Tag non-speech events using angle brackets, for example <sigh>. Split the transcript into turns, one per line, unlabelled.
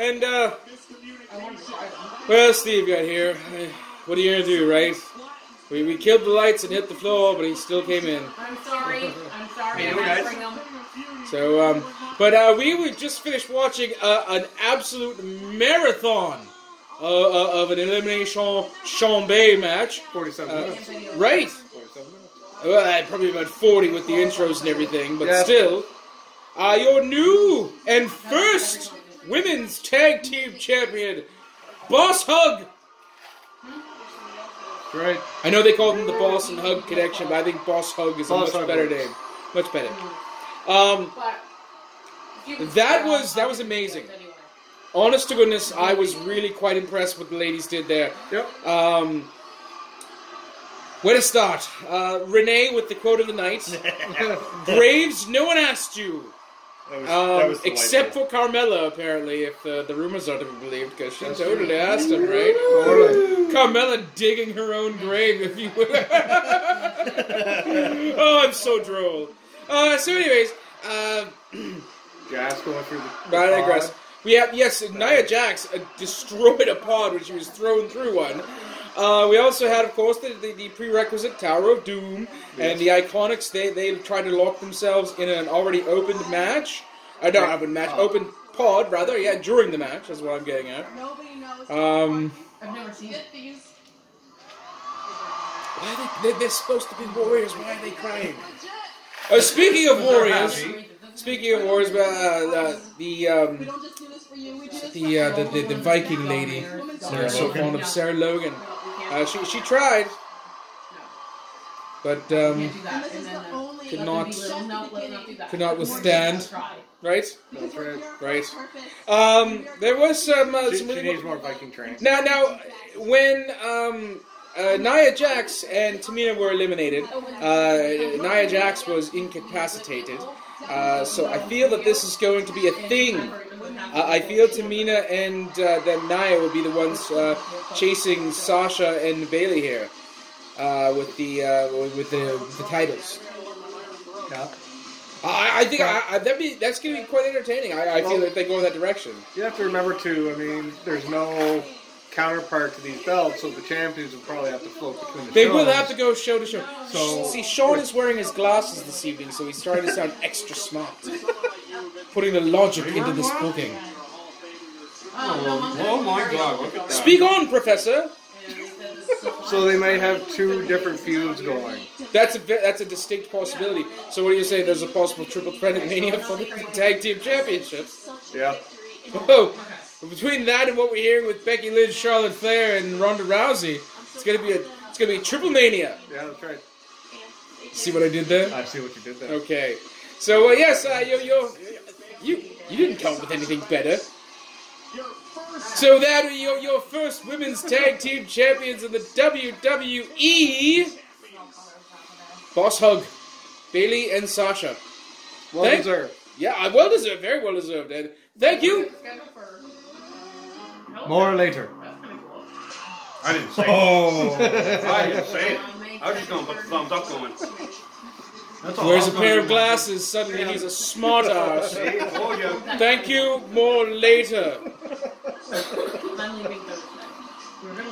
And, uh, well, Steve got here. What are you gonna do, right? We, we killed the lights and hit the floor, but he still came in.
I'm sorry. <laughs> I'm sorry.
Hey,
I'm
guys.
answering them.
So, um, but uh, we would just finished watching uh, an absolute marathon uh, uh, of an elimination Chamber match.
47
Uh,
minutes.
right.
47 minutes.
Well, uh, probably about 40 with the intros and everything, but
Yeah.
still. Uh, your new and first women's tag team champion, Boss Hug.
Right.
I know they called them the Boss and Hug connection, but I think Boss Hug is
Boss
a much
Hug
better
works.
name. Much better. Um,
But if you could
That was- that was amazing. honest to goodness, I was really quite impressed with what the ladies did there.
Yep.
Um, where to start? Uh, Renee with the quote of the night. <laughs> Graves, no one asked you.
That was, that
Um,
was
except for Carmella, apparently, if uh, the rumors are to be believed, because she
That's
totally
true.
asked him, right?
Totally.
Carmella digging her own grave, if you will. <laughs> oh, I'm so droll. Uh, so, anyways, uh,
going through the.
I digress. We have yes, Nia Jax uh, destroyed a pod when she was thrown through one. Uh, we also had, of course, the, the, the prerequisite Tower of Doom and the IIconics. They they tried to lock themselves in an already opened match. Uh, no, open match,
Oh.
open pod rather. Yeah, during the match is what I'm getting at.
Nobody knows.
Um,
I've never seen it.
Why are they, they, they're supposed to be warriors. Why are they crying? Uh, speaking of warriors, speaking of warriors, uh, uh, the um,
don't just do this for you. We do this
the, uh, the, the the Viking lady. They're so fond of Sarah Logan. Uh, she she tried, but um,
do
And
that.
this
And
is
then
the
uh,
only.
Could not-
them be little. No, let's not do that.
could not withstand.
Try.
right.
Because we're here for
Right. Um, there was some uh,
She,
some
she
really
needs more Viking training.
now now when um. Uh, Nia Jax and Tamina were eliminated. Uh, Nia Jax was incapacitated, uh, so I feel that this is going to be a thing. Uh, I feel Tamina and uh, then Nia would be the ones uh, chasing Sasha and Bayley here uh, with the uh, with the, the titles.
Yeah.
I, I think I, I, that'd be that's going to be quite entertaining. I, I feel that they go in that direction.
You have to remember too. I mean, there's no counterpart to these belts, so the champions will probably have to float between the
They
shows.
will have to go show to show.
Oh, so-
See, Sean is wearing his glasses this evening, so he's trying to sound extra smart, putting the logic into this booking.
Oh,
Oh my god, look at that.
Speak on, Professor.
So they might have two different feuds going.
That's a that's a distinct possibility. So what do you say? There's a possible triple threat at Mania for the tag team championships.
Yeah.
Oh, between that and what we're hearing with Becky Lynch, Charlotte Flair, and Ronda Rousey, it's gonna be a it's gonna be a triple mania.
Yeah, that's right.
See what I did there?
I see what you did there.
Okay. So uh, yes, uh, you you you you didn't come up with anything better. So that are your your first women's tag team champions in the WWE. Boss hug, Bayley and Sasha.
Well
Thank-
deserved.
Yeah, I- well deserved, very well deserved, and thank you.
More later.
I didn't say oh. it.
Oh.
I didn't say it. I was just going to put the thumbs up going. That's all.
Wears a
I was
pair
gonna
of
do.
glasses. Suddenly he's a smart <laughs> ass.
See, I told.
Thank you. More later.
I'm leaving Thursday. We're gonna